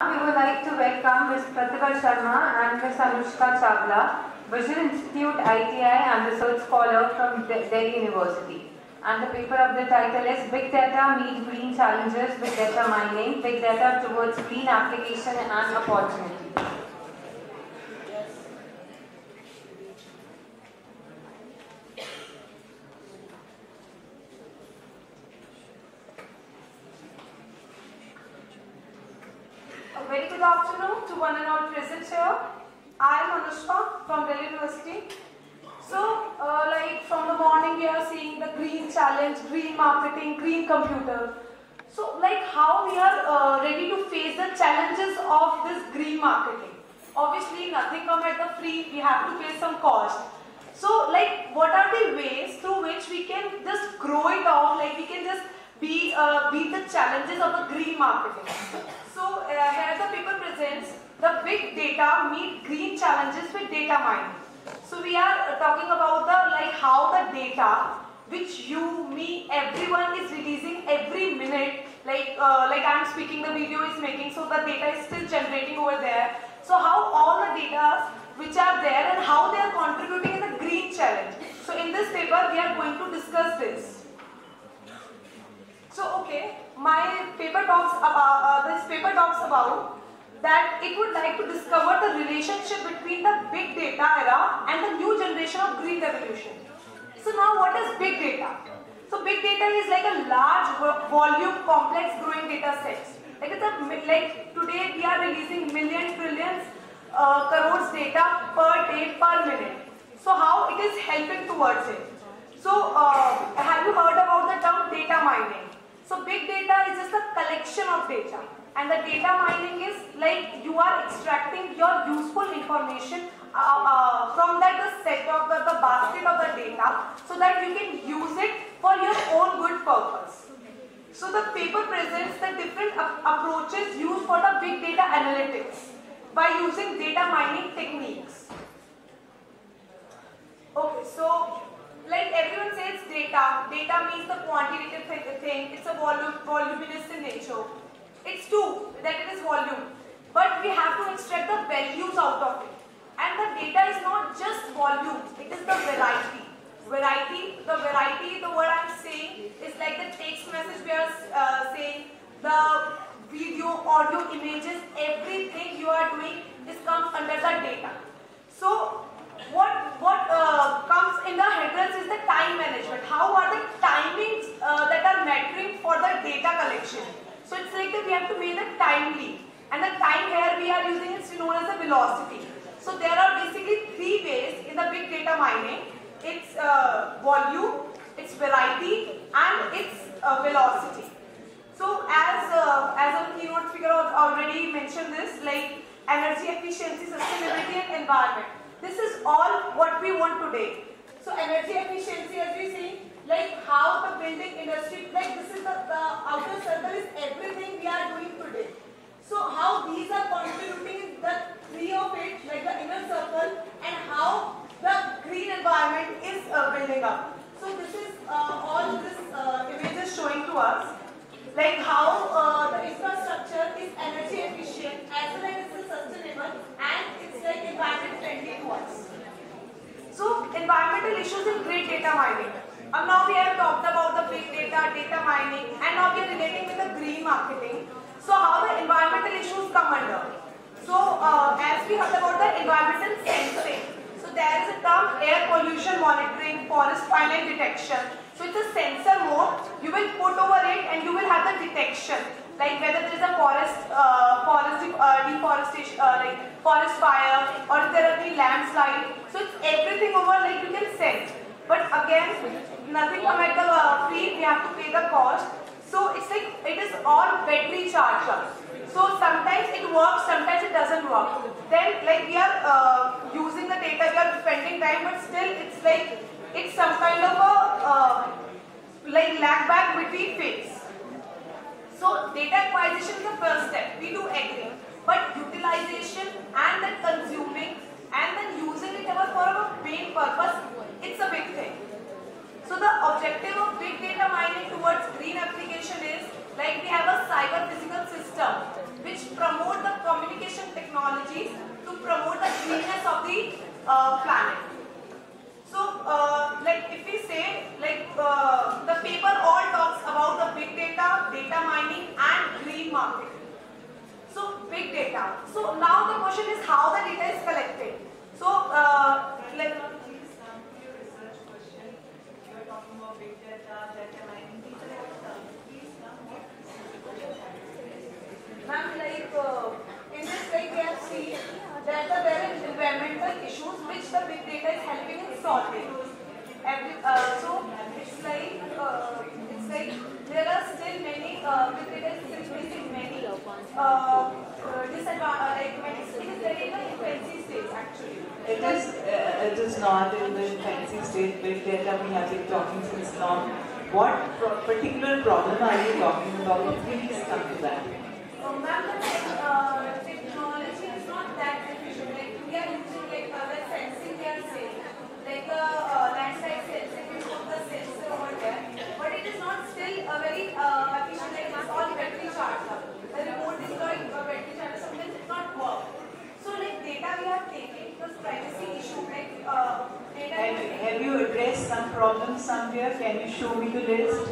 We would like to welcome Ms. Pratibha Sharma and Ms. Anushka Chawla, Vision Institute ITI and Research Scholar from De- Delhi University. And the paper of the title is Big Data Meet Green Challenges with Data Mining, Big Data Towards Green Application and Opportunity. A very good afternoon to one and all present here. I am Anushka from Delhi University. So, uh, like from the morning we are seeing the green challenge, green marketing, green computer. So, like how we are uh, ready to face the challenges of this green marketing. Obviously, nothing come at the free. We have to face some cost. So, like, what are the ways through which we can just grow it off? Like, we can just be uh, beat the challenges of the green marketing. So, uh, here the paper presents the big data meet green challenges with data mining. So, we are talking about the like how the data which you, me, everyone is releasing every minute. Like uh, like I'm speaking, the video is making, so the data is still generating over there. So, how all the data which are there and how they are contributing in the green challenge. So, in this paper, we are going to discuss this. So, okay, my paper talks about, uh, this paper talks about that it would like to discover the relationship between the big data era and the new generation of green revolution. So now what is big data? So big data is like a large volume complex growing data sets. Like it's a, like today we are releasing millions, trillions, uh, crores data per day, per minute. So how it is helping towards it? So uh, have you heard about the term data mining? So big data is just a collection of data and the data mining is like you are extracting your useful information uh, uh, from that the set of the, the basket of the data so that you can use it for your own good purpose. So the paper presents the different ap- approaches used for the big data analytics by using data mining techniques. Okay, so like everyone says data. Data means the quantitative thing. It's a volume, voluminous in nature. It's true that it is volume. But we have to extract the values out of it. And the data is not just volume, it is the variety. Variety, the variety, the word I'm saying is like the text message we are uh, saying, the video, audio, images, everything you are doing is comes under the data. So what what uh, comes in the headers is the time management. How are the timings uh, that are mattering for the data collection? So it's like that we have to make it timely, and the time here we are using is known as the velocity. So there are basically three ways in the big data mining. It's uh, volume, its variety, and its uh, velocity. So as uh, as a keynote speaker already mentioned this, like energy efficiency, sustainability, and environment. This is all what we want today. So energy efficiency, as we see, like how the building industry, like this is the, the outer circle is everything we are doing today. So how these are contributing in the three of it, like the inner circle, and how the green environment is uh, building up. So this is uh, all this uh, image is showing to us, like how uh, the infrastructure is energy efficient as well as it's sustainable and it's like environment friendly to us. So environmental issues in great data mining. And now we have talked about the big data, data mining, and now we are relating with the green marketing. So how the environmental issues come under? So uh, as we heard about the environmental sensing. So there is a term air pollution monitoring, forest fire detection. So it's a sensor mode. You will put over it and you will have the detection. Like whether there is a forest, uh, forest uh, deforestation, uh, like forest fire, or if there are any landslide. So it's everything over like you can sense. But again, nothing come at the uh, free. We have to pay the cost. So it's like it is all battery charged up. So sometimes it works, sometimes it doesn't work. Then like we are uh, using the data, we are spending time, but still it's like it's some kind of a uh, like lag back between phase. So data acquisition is the first step. We do agree. But utilization and then consuming and then using it ever for our main purpose, it's a big thing. So the objective of big data mining towards green application is like we have a cyber physical system which promote the communication technologies to promote the greenness of the uh, planet. So, uh, like if we say, like uh, the paper all talks about the big data, data mining, and green market. So, big data. So now the question is how the data is collected. So, uh, like Ma'am, like uh, in this like we have seen that the, there are environmental issues which the big data is helping in solving. Every, uh, so it's like uh, it's like there are still many uh, big data is facing many uh, uh, disadvantages. Like it's, very in the infancy stage actually. It is, uh, it is not in the fancy state big data we have been talking since long. What pro- particular problem are you talking about? Please come to that. So, ma'am, the tech, uh, technology is not that efficient. Like we are using like uh, the sensing we are saying, like the uh, landslide sensing, we put the sensor over there, but it is not still a very uh, efficient. Like it's all battery charged up. The remote is like a battery charged. Sometimes it not work. So like data we are taking because privacy issue like uh, data. And we are have you addressed some problems somewhere? Can you show me the list?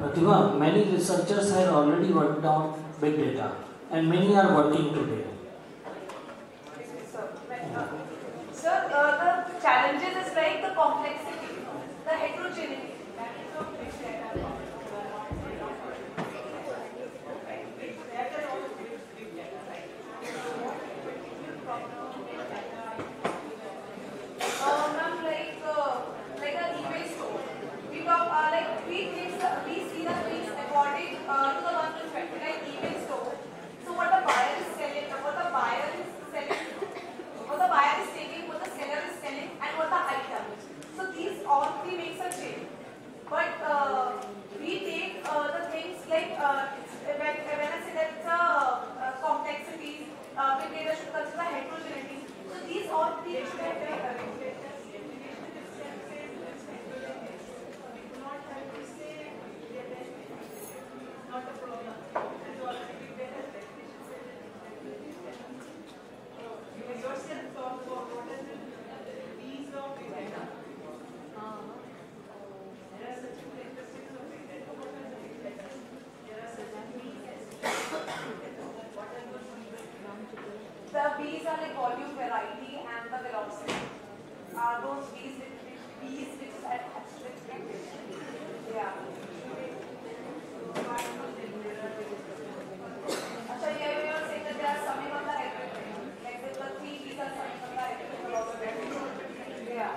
Pratibha, many researchers have already worked on big data and many are working today. Sir, like, uh, Sir, uh, the challenges is like the complexity, the heterogeneity. That is the big data. Uh, ma'am, like, uh, like an eBay store. We talk, uh, like, we think, the- we see the things according uh, to the one perspective, like eBay store. So what the buyer is selling, uh, what the buyer is selling, what the buyer is taking, what the seller is selling, and what the item. So these all three makes a chain. But uh, we take uh, the things like uh, it's, when, when I say that it's a uh, complexities, uh, big data should consider heterogeneity. So these all three should have very arranged. The B's are like volume, variety, and the velocity. Are those B's which B's with Yeah. Acha, here you are saying that they are summing on the aggregate. Like the the three B's are summing on the aggregate. Yeah.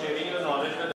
cheirinho.